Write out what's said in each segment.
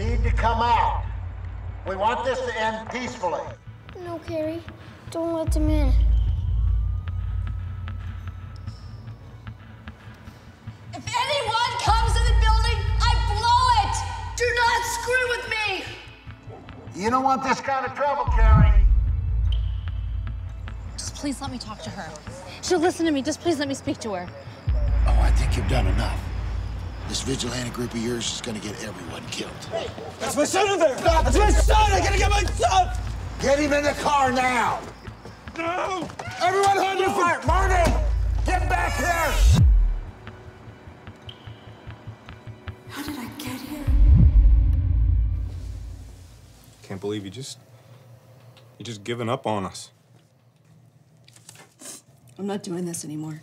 need to come out. We want this to end peacefully. No, Carrie. Don't let them in. If anyone comes in the building, I blow it! Do not screw with me! You don't want this kind of trouble, Carrie. Just please let me talk to her. She'll listen to me. Just please let me speak to her. Oh, I think you've done enough. This vigilante group of yours is gonna get everyone killed. That's my son in there! That's my son! I gotta get my son! Get him in the car now! No! Everyone hold your fire! Marty! Get back here! How did I get here? Can't believe you just. You just given up on us. I'm not doing this anymore.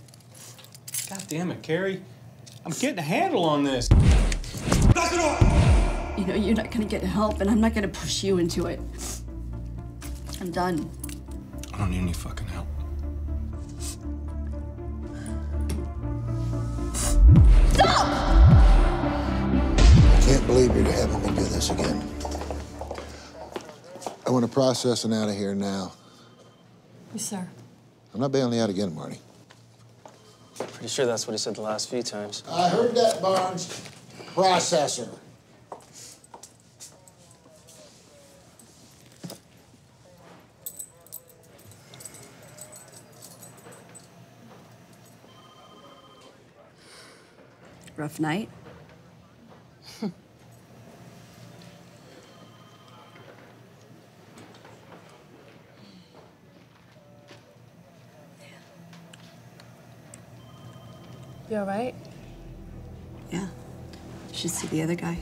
God damn it, Carrie. I'm getting a handle on this. Knock it off! You know, you're not gonna get help, and I'm not gonna push you into it. I'm done. I don't need any fucking help. Stop! I can't believe you're having me do this again. I want to process and out of here now. Yes, sir. I'm not bailing you out again, Marty. Pretty sure that's what he said the last few times. I heard that, Barnes. Processor. Rough night? You all right? Yeah. You should see the other guy.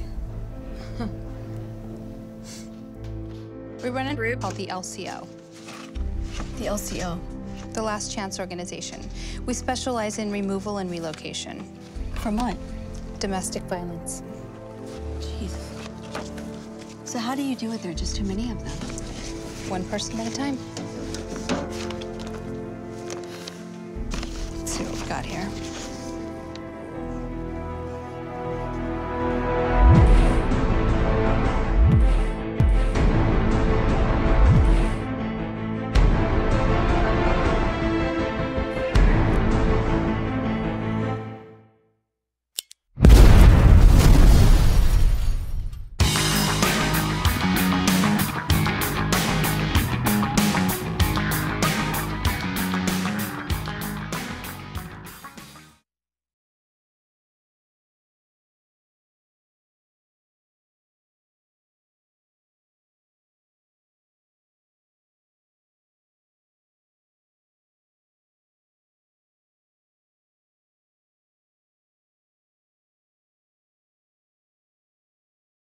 We run a group called the LCO, The LCO. the Last Chance Organization. We specialize in removal and relocation, From what? domestic violence. Jesus. So how do you do it? There are just too many of them. One person at a time. Let's see what we've got here.